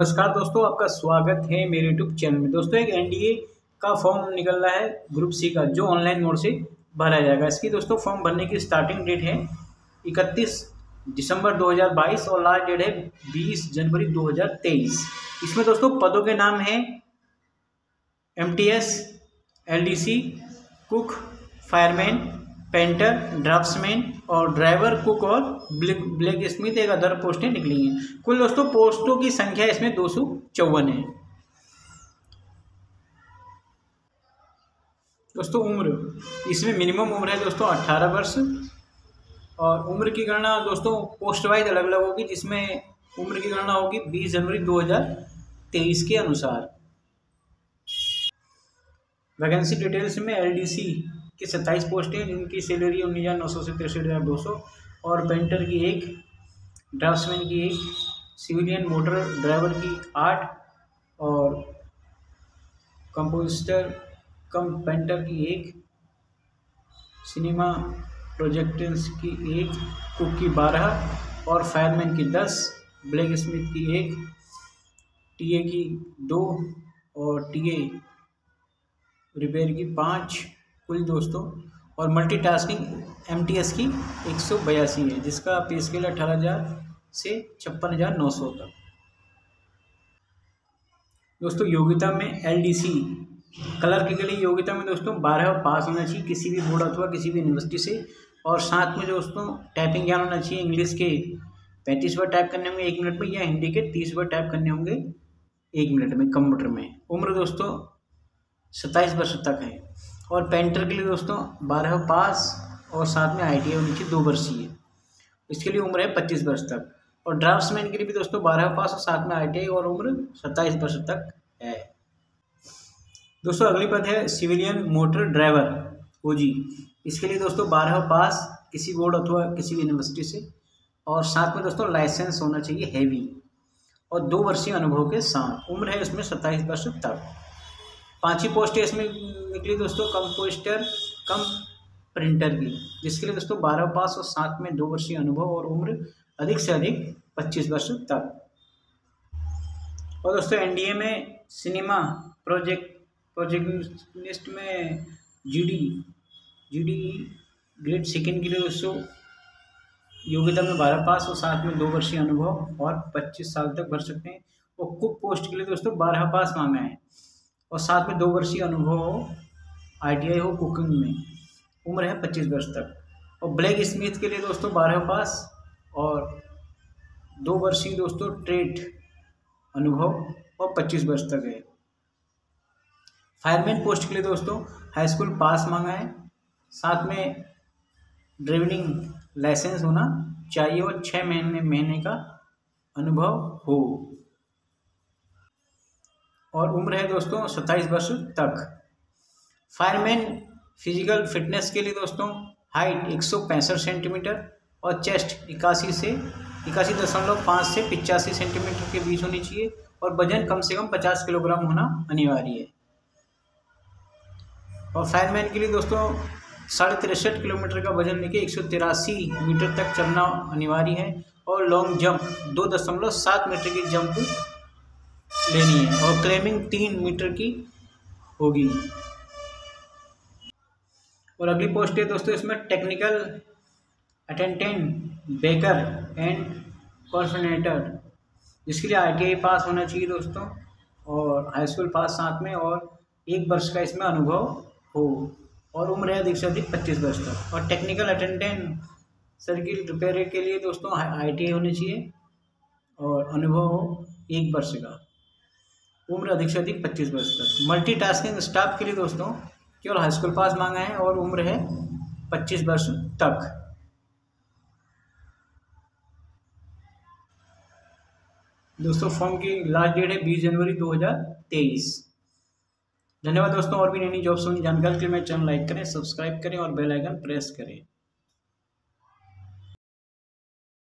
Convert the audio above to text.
नमस्कार दोस्तों, आपका स्वागत है मेरे यूट्यूब चैनल में। दोस्तों, एक एनडीए का फॉर्म निकल रहा है ग्रुप सी का, जो ऑनलाइन मोड से भरा जाएगा। इसकी दोस्तों फॉर्म भरने की स्टार्टिंग डेट है इकतीस दिसंबर 2022 और लास्ट डेट है 20 जनवरी 2023 इसमें दोस्तों, पदों के नाम हैं MTS LDC cook fireman painter, draftsman और ड्राइवर, कुक और ब्लैक ब्लैक स्मिथ एक अदर पोस्टें निकली हैं। कुल दोस्तों, पोस्टों की संख्या इसमें दो सौ चौवन है। दोस्तों, उम्र। इसमें मिनिमम उम्र है दोस्तों अट्ठारह वर्ष और उम्र की गणना दोस्तों पोस्ट वाइज अलग अलग होगी, जिसमें उम्र की गणना होगी बीस जनवरी दो हज़ार तेईस के अनुसार। वैकेंसी डिटेल्स में एलडीसी की सत्ताईस पोस्टें, जिनकी सैलरी उन्नीस हज़ार नौ सौ से तिरसठ हज़ार दो सौ, और पेंटर की एक, ड्राफ्ट्समैन की एक, सिविलियन मोटर ड्राइवर की आठ, और कंपोजिटर कम पेंटर की एक, सिनेमा प्रोजेक्टर्स की एक, कुक की बारह, और फायरमैन की दस, ब्लैक स्मिथ की एक, टीए की दो, और टीए रिपेयर की पाँच कुल दोस्तों, और मल्टीटास्किंग एमटीएस की एक सौ बयासी है, जिसका पे स्केल अठारह हज़ार से छप्पन हज़ार नौ सौ तक। दोस्तों, योग्यता में एलडीसी क्लर्क के लिए योग्यता में दोस्तों, बारह पास होना चाहिए, किसी भी बोर्ड अथवा किसी भी यूनिवर्सिटी से। और साथ में दोस्तों टाइपिंग ज्ञान होना चाहिए इंग्लिश के। पैंतीस वर्ड टाइप करने होंगे एक मिनट में, या हिंदी के तीस वर्ड टाइप करने होंगे एक मिनट में कंप्यूटर में। उम्र दोस्तों, सत्ताईस वर्ष तक है। और पेंटर के लिए दोस्तों, बारह पास और साथ में आई होनी चाहिए, दो वर्षीय। इसके लिए उम्र है पच्चीस वर्ष तक। और ड्राफ्ट्समैन के लिए भी दोस्तों, बारह पास और साथ में आई और उम्र सत्ताईस वर्ष तक है। दोस्तों, अगली पद है civilian motor driver O G इसके लिए दोस्तों, बारह पास किसी बोर्ड अथवा किसी भी यूनिवर्सिटी से और साथ में दोस्तों, लाइसेंस होना चाहिए हैवी। और दो वर्षीय अनुभव के साथ। उम्र है इसमें सत्ताईस वर्ष तक। पांचवी पोस्ट इसमें निकली दोस्तों, कम पोस्टर कम प्रिंटर की जिसके लिए दोस्तों बारह पास और साथ में दो वर्षीय अनुभव और उम्र अधिक से अधिक पच्चीस वर्ष तक। और दोस्तों एनडीए में सिनेमा प्रोजेक्ट प्रोजेक्ट में जीडी जीडी ग्रेड सेकेंड के लिए दोस्तों, योग्यता में बारह पास और साथ में दो वर्षीय अनुभव और पच्चीस साल तक भर सकते हैं। और कुक पोस्ट के लिए दोस्तों, बारह पास मांगा है और साथ में दो वर्षीय अनुभव हो आईटीआई हो कुकिंग में। उम्र है पच्चीस वर्ष तक। और ब्लैक स्मिथ के लिए दोस्तों बारह पास और दो वर्षीय दोस्तों ट्रेड अनुभव और पच्चीस वर्ष तक है। फायरमैन पोस्ट के लिए दोस्तों हाई स्कूल पास मांगा है। साथ में ड्राइविंग लाइसेंस होना चाहिए और छः महीने महीने का अनुभव हो। और उम्र है दोस्तों सत्ताईस वर्ष तक। फायरमैन फ़िज़िकल फिटनेस के लिए दोस्तों हाइट एक सौ पैंसठ सेंटीमीटर और चेस्ट इक्यासी से इक्यासी दशमलव पाँच से पिचासी सेंटीमीटर के बीच होनी चाहिए और वज़न कम से कम पचास किलोग्राम होना अनिवार्य है। और फायरमैन के लिए दोस्तों साढ़े तिरसठ किलोमीटर का वज़न लेके एक सौ तिरासी मीटर तक चलना अनिवार्य है और लॉन्ग जंप दो दशमलव सात मीटर की जंप लेनी है और क्लेमिंग तीन मीटर की होगी। और अगली पोस्ट है दोस्तों, इसमें टेक्निकल अटेंडेंट बेकर एंड कॉर्फिनेटर जिसके लिए आई पास होना चाहिए दोस्तों, और हाई स्कूल पास साथ में और एक वर्ष का इसमें अनुभव हो। और उम्र है अधिक से अधिक पच्चीस वर्ष तक। और टेक्निकल अटेंडेंट सर्किल रिपेयर के लिए दोस्तों आईटीआई होनी चाहिए और अनुभव हो एक वर्ष का। उम्र अधिक से अधिक पच्चीस वर्ष तक। मल्टीटास्किंग स्टाफ के लिए दोस्तों, केवल हाई स्कूल पास मांगा है और उम्र है पच्चीस वर्ष तक। दोस्तों फॉर्म की लास्ट डेट है बीस जनवरी दो हज़ार तेईस। धन्यवाद दोस्तों, और भी नई नई जॉब संबंधी जानकारी के लिए मेरे चैनल लाइक करें सब्सक्राइब करें और बेल आइकन प्रेस करें।